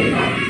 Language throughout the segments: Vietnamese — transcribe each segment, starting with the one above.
Thank you.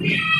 Yeah.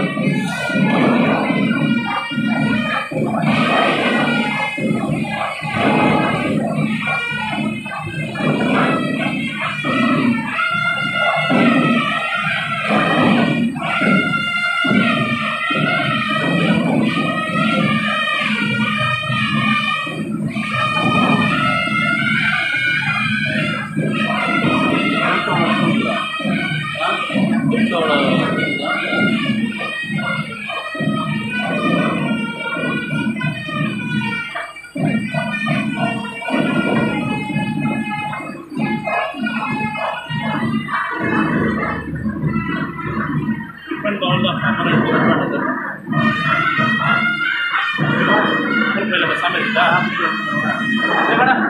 Thank you. americana. ¿De verdad?